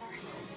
Father.